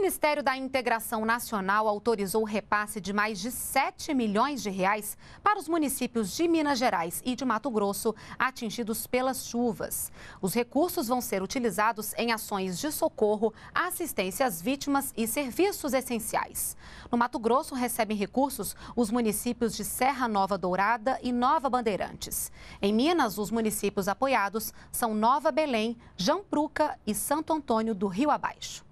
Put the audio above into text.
Ministério da Integração Nacional autorizou o repasse de mais de 7 milhões de reais para os municípios de Minas Gerais e de Mato Grosso atingidos pelas chuvas. Os recursos vão ser utilizados em ações de socorro, assistência às vítimas e serviços essenciais. No Mato Grosso recebem recursos os municípios de Serra Nova Dourada e Nova Bandeirantes. Em Minas, os municípios apoiados são Nova Belém, Jampruca e Santo Antônio do Rio Abaixo.